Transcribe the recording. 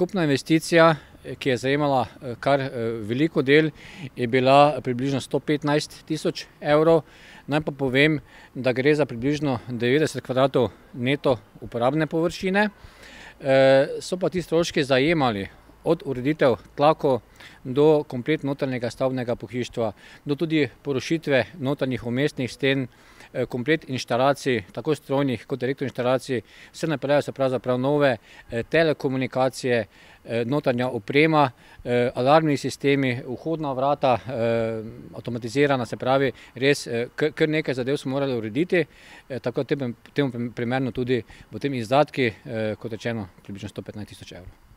Skupna investicija, ki je zajemala kar veliko del, je bila približno 115 tisoč evrov. Naj pa povem, da gre za približno 90 kvadratov neto uporabne površine. So pa ti stroški zajemali od ureditev tlakov do komplet notranjega stavbnega pohištva, do tudi porušitve notranjih vmesnih sten, komplet inštalacij, tako strojnih kot elektroinštalacij. Vse naprej so pravzaprav nove telekomunikacije, notranja oprema, alarmni sistemi, vhodna vrata, avtomatizirana, se pravi, res kar nekaj zadev smo morali urediti. Tako temu primerno tudi potem izdatki, kot rečeno, približno sto petnajst tisoč evrov.